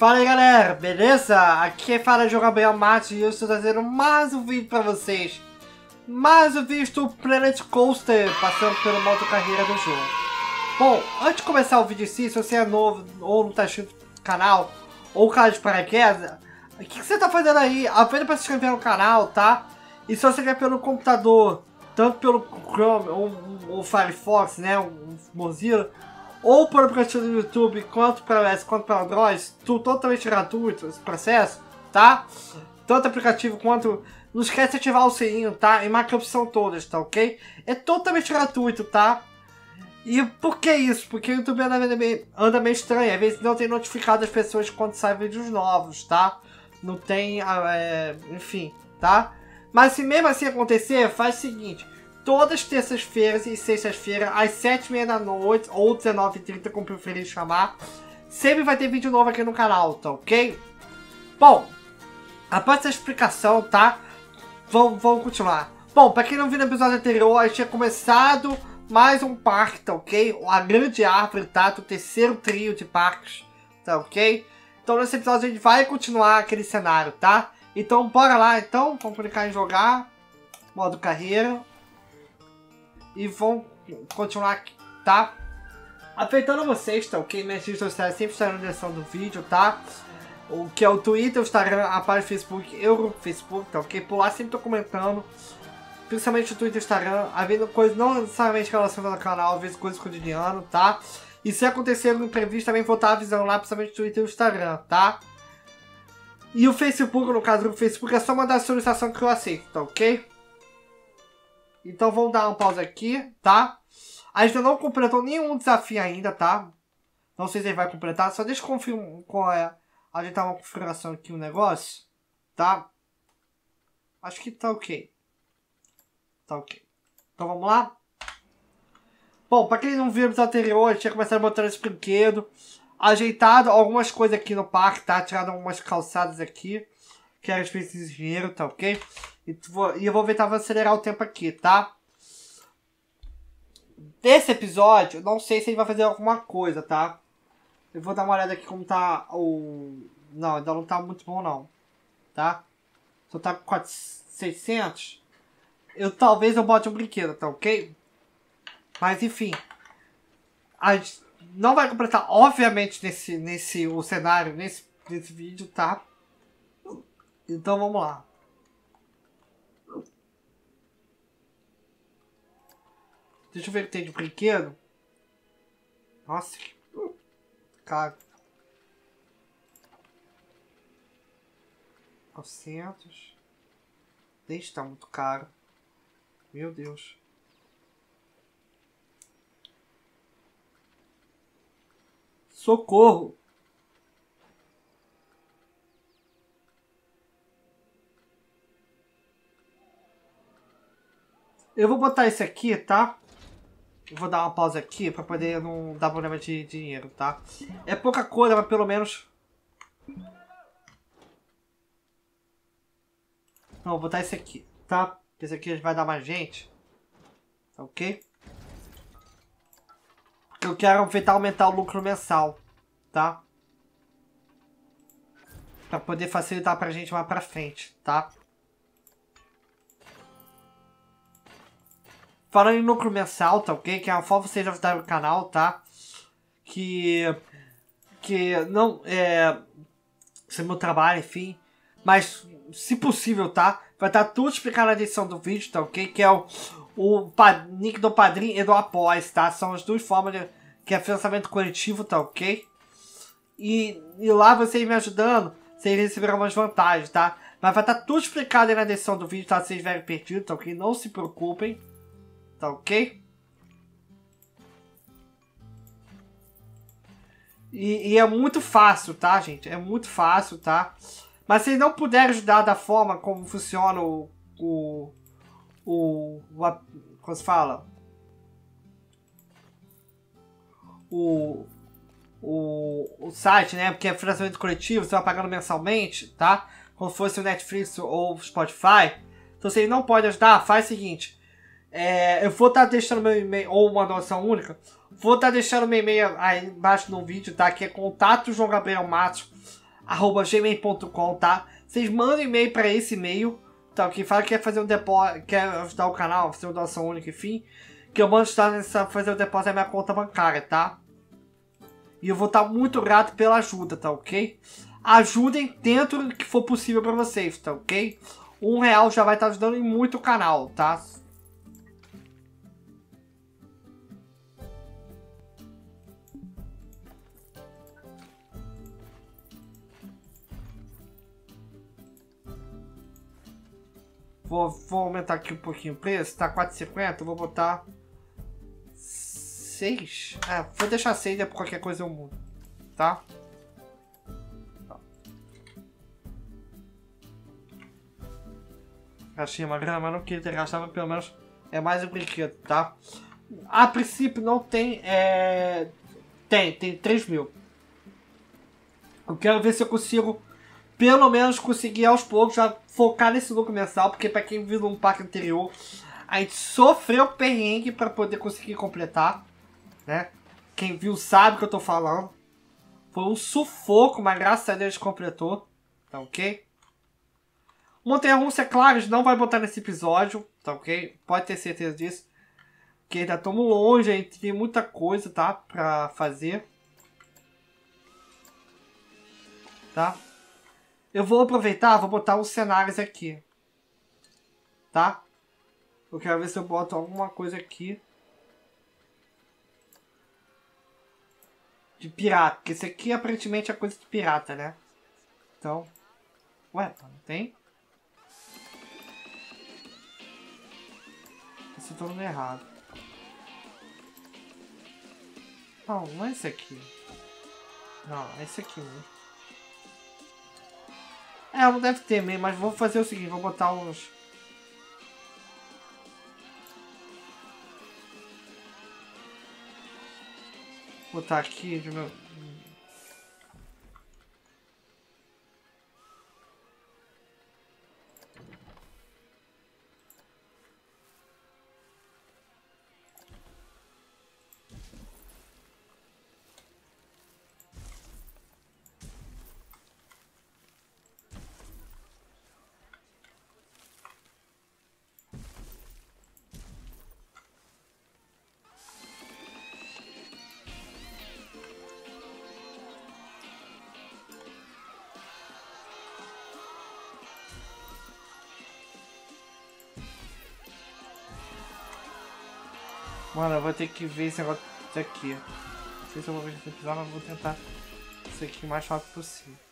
Fala aí galera, beleza? Aqui é fala de Gabriel Matos e eu estou trazendo mais um vídeo pra vocês. Mais um vídeo do Planet Coaster, passando pelo modo carreira do jogo. Bom, antes de começar o vídeo em si, se você é novo ou não está inscrito no canal, ou cara de paraquedas, o que, você está fazendo aí? Apenas para se inscrever no canal, tá? E se você quer pelo computador, tanto pelo Chrome ou, ou Firefox, né, o Mozilla, ou por aplicativo do YouTube, quanto para iOS quanto para Android, tudo totalmente gratuito esse processo, tá? Tanto aplicativo quanto. Não esquece de ativar o sininho, tá? E marca a opção todas, tá ok? É totalmente gratuito, tá? E por que isso? Porque o YouTube anda meio, anda meio estranho, às vezes não tem notificado as pessoas quando saem vídeos novos, tá? Não tem, ah, é, enfim, tá? Mas se mesmo assim acontecer, faz o seguinte, todas terças-feiras e sextas-feiras, às 7h30 da noite, ou 19h30, como preferir chamar. Sempre vai ter vídeo novo aqui no canal, tá ok? Bom, após essa explicação, tá? Vamos, vamos continuar. Bom, pra quem não viu no episódio anterior, a gente tinha começado mais um parque, tá ok? A Grande Árvore, tá? Do terceiro trio de parques, tá ok? Então nesse episódio a gente vai continuar aquele cenário, tá? Então bora lá, então. Vamos clicar em jogar. Modo carreira e vão continuar tá? Aproveitando vocês, tá? Ok? Minhas redes sociais sempre estarão na descrição do vídeo, tá? O que é o Twitter, o Instagram, a página do Facebook, eu grupo Facebook, tá? Ok? Por lá sempre tô comentando. Principalmente o Twitter e o Instagram, havendo coisas não necessariamente relacionadas ao canal, às vezes coisas cotidiano, tá? E se acontecer um imprevisto, também vou estar avisando lá, principalmente o Twitter e o Instagram, tá? E o Facebook, no caso do Facebook, é só mandar a solicitação que eu aceito, tá ok? Então vamos dar uma pausa aqui, tá? A gente não completou nenhum desafio ainda, tá? Não sei se ele vai completar. Só deixa eu confirmar qual é. Ajeitar uma configuração aqui um negócio. Tá? Acho que tá ok. Tá ok. Então vamos lá? Bom, pra quem não viu o episódio anterior, tinha começado a botar esse brinquedo. Ajeitado algumas coisas aqui no parque, tá? Tirado algumas calçadas aqui. Que era espécie de dinheiro, tá ok? E eu vou tentar acelerar o tempo aqui, tá? Desse episódio, não sei se ele vai fazer alguma coisa, tá? Eu vou dar uma olhada aqui como tá o... Não, ainda não tá muito bom não. Tá? Só tá com 600. Eu talvez eu bote um brinquedo, tá ok? Mas enfim. A gente não vai completar, obviamente, nesse, nesse o cenário, nesse, nesse vídeo, tá? Então vamos lá. Deixa eu ver o que tem de brinquedo. Nossa, caro. 900. Deixa tá muito caro. Meu Deus. Socorro! Eu vou botar esse aqui, tá? Vou dar uma pausa aqui pra poder não dar problema de dinheiro, tá? É pouca coisa, mas pelo menos... Não, vou botar esse aqui, tá? Esse aqui vai dar mais gente. Tá ok? Porque eu quero tentar aumentar o lucro mensal, tá? Pra poder facilitar pra gente mais pra frente, tá? Falando em lucro mensal, tá ok? Que é a forma vocês ajudar o canal, tá? Que. Que não. É. Isso é meu trabalho, enfim. Mas, se possível, tá? Vai estar tá tudo explicado na descrição do vídeo, tá ok? Que é o, o nick do padrinho e do após, tá? São as duas formas de, que é financiamento coletivo, tá ok? E, e lá vocês me ajudando, vocês receberão umas vantagens, tá? Mas vai estar tá tudo explicado aí na descrição do vídeo, tá? Se vocês estiverem perdidos, tá ok? Não se preocupem. Tá ok? E, e, é muito fácil, tá, gente? É muito fácil, tá? Mas se não puderem ajudar da forma como funciona o. o. o. o como se fala? O, o, o site, né? Porque é financiamento coletivo, você vai pagando mensalmente, tá? Como fosse o Netflix ou o Spotify. Então, se ele não pode ajudar, faz o seguinte: é, eu vou estar tá deixando meu e-mail, ou uma doação única. Vou estar tá deixando meu e-mail aí embaixo no vídeo, tá? Que é contato João Gabriel arroba gmail.com, tá? Vocês mandam e-mail para esse e-mail, tá? Quem fala que quer fazer um depósito, quer ajudar o canal, fazer uma doação única, enfim, que eu mando estar nessa, fazer o depósito na minha conta bancária, tá? E eu vou estar muito grato pela ajuda, tá ok? Ajudem dentro do que for possível para vocês, tá ok? Um real já vai estar ajudando em muito o canal, tá? Vou, vou aumentar aqui um pouquinho o preço. Tá 4,50. Vou botar 6. É, vou deixar 6 e por qualquer coisa eu mudo. Tá? Achei uma grana, mas não queria ter gastado, mas pelo menos é mais um brinquedo, tá? A princípio não tem, é... Tem, tem 3 mil. Eu quero ver se eu consigo pelo menos conseguir aos poucos já focar nesse lucro mensal, porque para quem viu no parque anterior, a gente sofreu perrengue para poder conseguir completar, né? Quem viu sabe o que eu tô falando. Foi um sufoco, mas graças a Deus completou, tá ok? Montanha Russa, é claro, a gente não vai botar nesse episódio, tá ok? Pode ter certeza disso. Que ainda estamos longe, a gente tem muita coisa, tá? Pra fazer. Tá? Eu vou aproveitar, vou botar os cenários aqui. Tá? Eu quero ver se eu boto alguma coisa aqui. De pirata. Porque esse aqui aparentemente é coisa de pirata, né? Então... Ué, não tem? Esse eu tô errado. Não, não é esse aqui. Não, é esse aqui mesmo. É, não deve ter mesmo, mas vou fazer o seguinte, vou botar uns... Vou botar aqui de meu... Mano, eu vou ter que ver esse negócio aqui. Não sei se eu vou ver esse episódio, mas vou tentar isso aqui o mais rápido possível.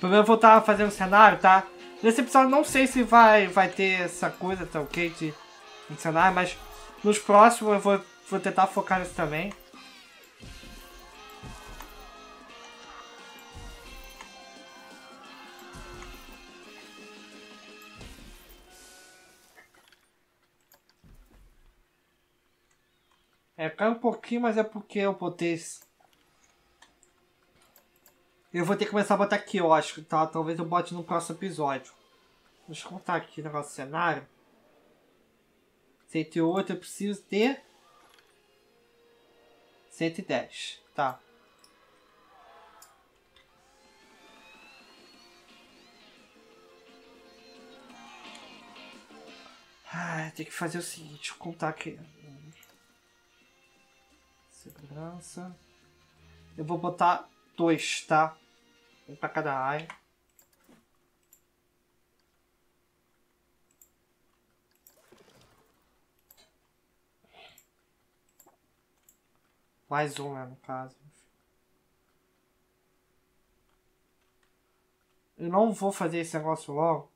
Primeiro eu vou estar fazendo o cenário, tá? Nesse episódio não sei se vai, vai ter essa coisa, tá ok? De, de cenário, mas nos próximos eu vou, vou tentar focar nisso também. É, cai um pouquinho, mas é porque eu botei eu vou ter que começar a botar aqui, eu acho, tá? Talvez eu bote no próximo episódio. Deixa eu contar aqui o negócio do cenário. 108 eu preciso ter 110, tá? Ah, tem que fazer o seguinte, contar aqui. Segurança. Eu vou botar dois, tá? Um pra cada área. Mais um, né, no caso. Eu não vou fazer esse negócio logo.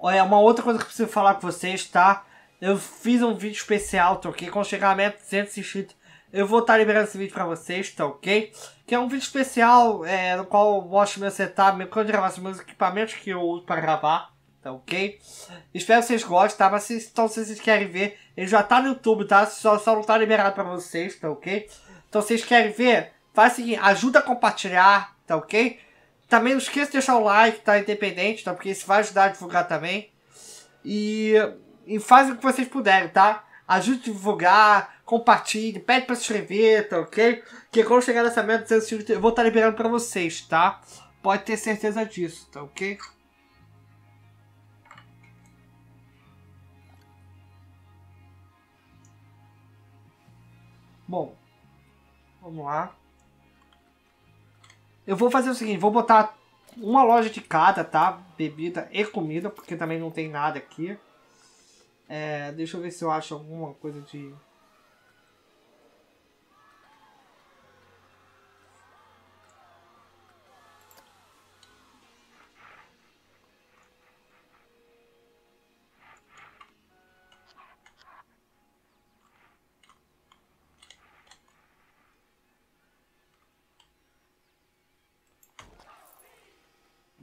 Olha, uma outra coisa que eu preciso falar com vocês, tá? Eu fiz um vídeo especial, tá ok? Com chegar a meta 200 inscritos, eu vou estar tá liberando esse vídeo pra vocês, tá ok? Que é um vídeo especial, é, no qual eu mostro meu setup, meu quando gravar meus equipamentos que eu uso para gravar, tá ok? Espero que vocês gostem, tá? Mas se, então, se vocês querem ver, ele já tá no YouTube, tá? Só, só não tá liberado pra vocês, tá ok? Então, se vocês querem ver, faz o seguinte, ajuda a compartilhar, tá ok? Também não esqueça de deixar o like, tá? Independente, tá? Porque isso vai ajudar a divulgar também. E, e faz o que vocês puderem, tá? Ajude a divulgar, compartilhe, pede pra se inscrever, tá ok? Que quando chegar nessa meta, eu vou estar tá liberando pra vocês, tá? Pode ter certeza disso, tá ok? Bom, vamos lá. Eu vou fazer o seguinte, vou botar uma loja de cada, tá? Bebida e comida, porque também não tem nada aqui. É, deixa eu ver se eu acho alguma coisa de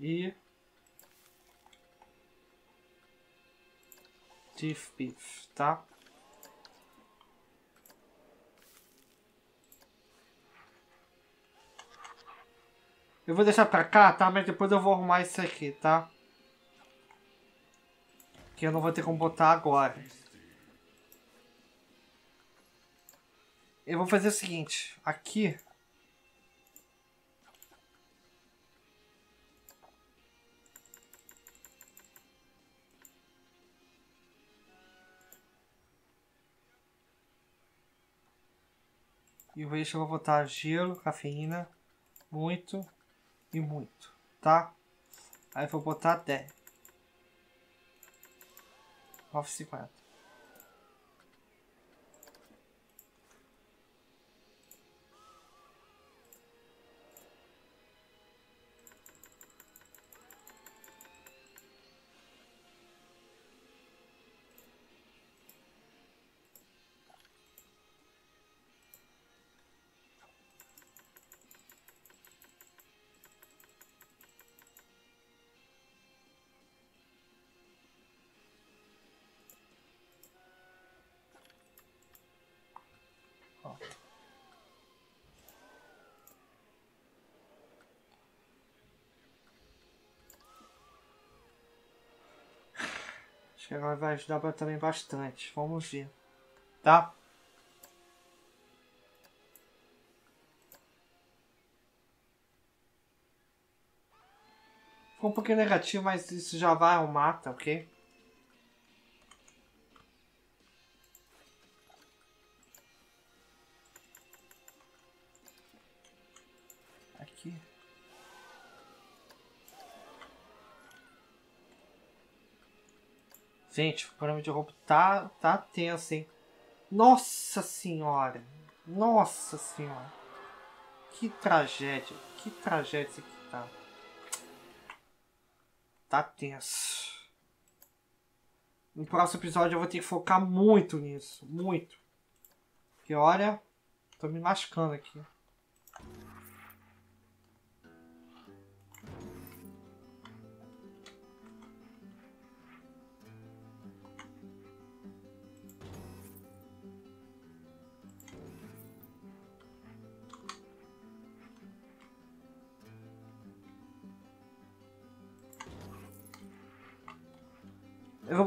e Beef, tá? Eu vou deixar pra cá, tá? Mas depois eu vou arrumar isso aqui, tá? Que eu não vou ter como botar agora. Eu vou fazer o seguinte. Aqui E eixo eu vou botar gelo, cafeína, muito e muito, tá? Aí vou botar 10. 9,50. Acho que ela vai ajudar também bastante. Vamos ver. Tá? Ficou um pouquinho negativo, mas isso já vai arrumar, tá ok? Gente, o programa de roubo tá, tá tenso, hein? Nossa senhora! Nossa senhora! Que tragédia! Que tragédia isso aqui tá. Tá tenso. No próximo episódio eu vou ter que focar muito nisso. Muito. Porque olha, tô me lascando aqui.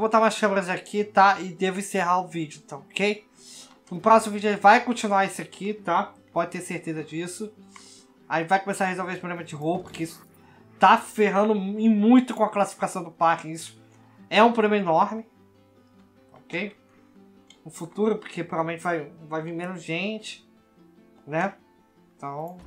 Botar umas câmeras aqui, tá? E devo encerrar o vídeo, tá ok? No próximo vídeo vai continuar esse aqui, tá? Pode ter certeza disso. Aí vai começar a resolver esse problema de roubo, porque isso tá ferrando e muito com a classificação do parque. Isso é um problema enorme, ok? No futuro, porque provavelmente vai, vai vir menos gente, né? Então,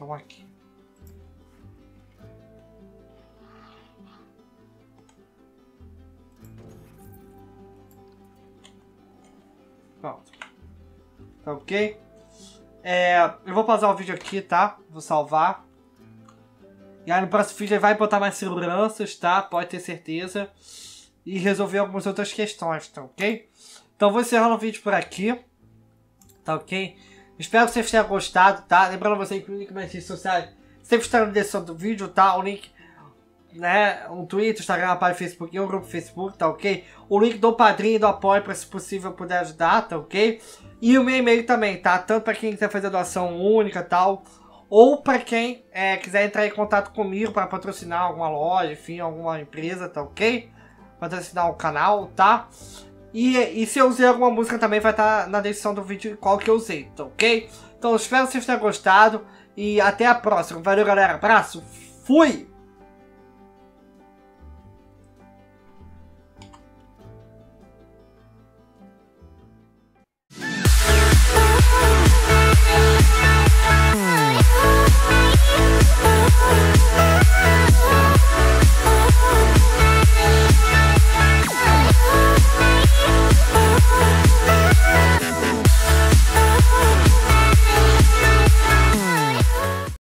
estão aqui. Pronto. Tá ok? É, eu vou pausar o vídeo aqui, tá? Vou salvar. E aí no próximo vídeo ele vai botar mais seguranças, tá? Pode ter certeza. E resolver algumas outras questões, tá ok? Então vou encerrar o vídeo por aqui. Tá ok? Espero que vocês tenham gostado, tá? Lembrando você que o link nas redes sociais sempre está na descrição do vídeo, tá? O link, né? Um Twitter, Instagram, página Facebook e um grupo Facebook, tá ok? O link do padrinho e do apoio para se possível puder ajudar, tá ok? E o meu e-mail também, tá? Tanto para quem quiser fazer doação única tal, ou para quem é, quiser entrar em contato comigo para patrocinar alguma loja, enfim, alguma empresa, tá ok? Patrocinar o canal, tá? E, e se eu usei alguma música também vai estar tá na descrição do vídeo qual que eu usei, tá ok? Então espero que vocês tenham gostado e até a próxima. Valeu galera, abraço, fui!